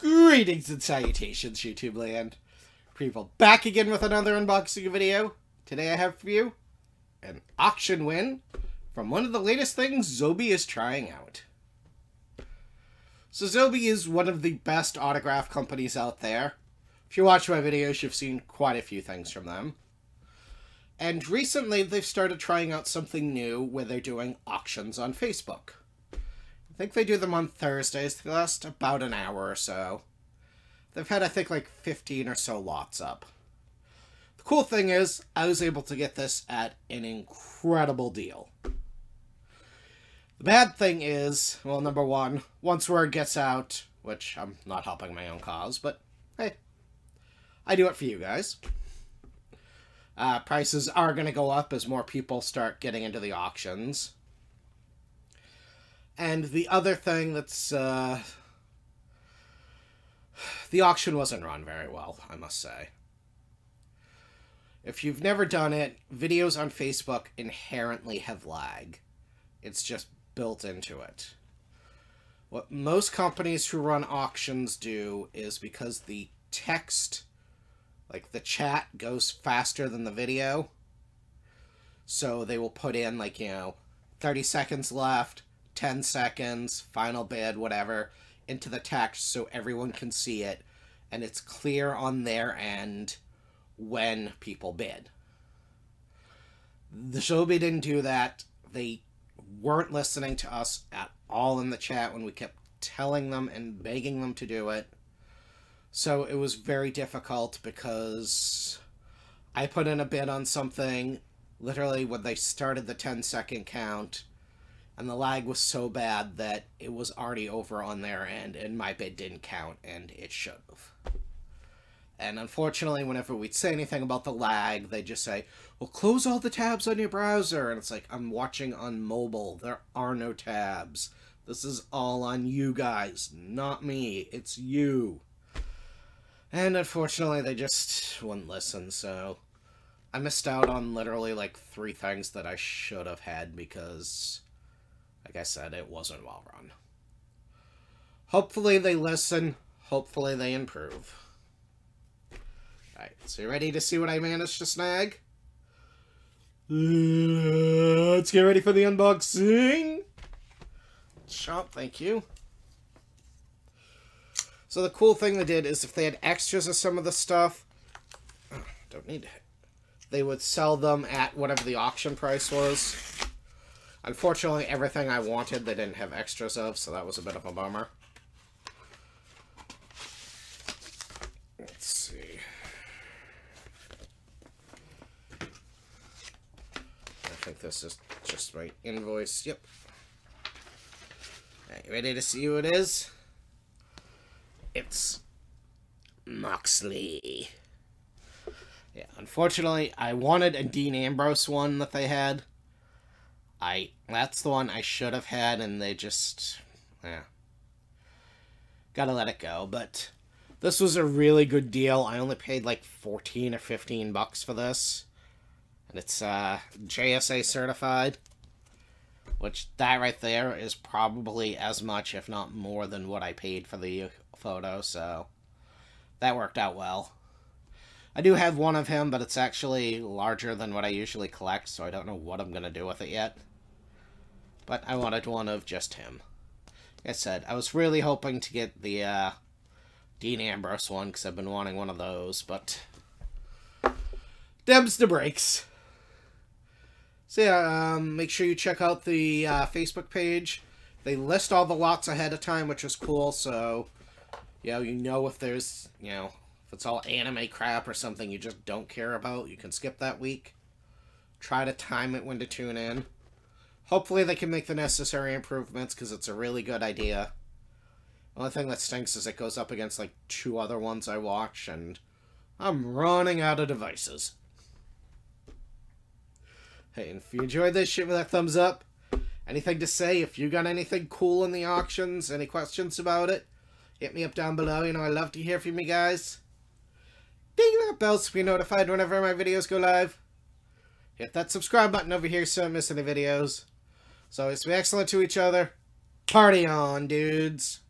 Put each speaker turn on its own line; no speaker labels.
Greetings and salutations, YouTube land. People back again with another unboxing video. Today I have for you an auction win from one of the latest things Zobie is trying out. So Zobie is one of the best autograph companies out there. If you watch my videos, you've seen quite a few things from them. And recently they've started trying out something new where they're doing auctions on Facebook. Think they do them on Thursdays. They last about an hour or so. They've had, I think, like 15 or so lots up. The cool thing is, I was able to get this at an incredible deal. The bad thing is, well, number one, once word gets out, which I'm not helping my own cause, but hey, I do it for you guys. Uh, prices are going to go up as more people start getting into the auctions. And the other thing that's, uh, the auction wasn't run very well, I must say. If you've never done it, videos on Facebook inherently have lag. It's just built into it. What most companies who run auctions do is because the text, like the chat, goes faster than the video. So they will put in, like, you know, 30 seconds left, 10 seconds, final bid, whatever, into the text so everyone can see it and it's clear on their end when people bid. The Zobie didn't do that. They weren't listening to us at all in the chat when we kept telling them and begging them to do it. So it was very difficult because I put in a bid on something literally when they started the 10 second count and the lag was so bad that it was already over on their end and my bid didn't count and it should have. And unfortunately, whenever we'd say anything about the lag, they just say, well, close all the tabs on your browser. And it's like, I'm watching on mobile. There are no tabs. This is all on you guys, not me. It's you. And unfortunately, they just wouldn't listen, so I missed out on literally like three things that I should have had because, like I said, it wasn't well run. Hopefully they listen. Hopefully they improve. Alright, so you ready to see what I managed to snag? let's get ready for the unboxing. Shop, thank you. So the cool thing they did is if they had extras of some of the stuff, don't need they would sell them at whatever the auction price was. Unfortunately, everything I wanted they didn't have extras of, so that was a bit of a bummer. Let's see. I think this is just my invoice. Yep. Right, ready to see who it is? It's Moxley. Yeah, unfortunately, I wanted a Dean Ambrose one that they had. I that's the one I should have had, and they just yeah. Gotta let it go, but this was a really good deal. I only paid like 14 or 15 bucks for this. And it's uh, JSA certified. Which, that right there is probably as much, if not more, than what I paid for the photo, so... That worked out well. I do have one of him, but it's actually larger than what I usually collect, so I don't know what I'm going to do with it yet. But I wanted one of just him. Like I said, I was really hoping to get the uh, Dean Ambrose one, because I've been wanting one of those, but... Debs the brakes. So yeah, um, make sure you check out the uh, Facebook page. They list all the lots ahead of time, which is cool. So, you know, you know if there's, you know, if it's all anime crap or something you just don't care about, you can skip that week. Try to time it when to tune in. Hopefully they can make the necessary improvements because it's a really good idea. Only thing that stinks is it goes up against like two other ones I watch and I'm running out of devices. Hey, if you enjoyed this, shit with that thumbs up. Anything to say? If you got anything cool in the auctions, any questions about it, hit me up down below. You know, I love to hear from you guys. Ding that bell so you're notified whenever my videos go live. Hit that subscribe button over here so I don't miss any videos. So always be excellent to each other. Party on, dudes.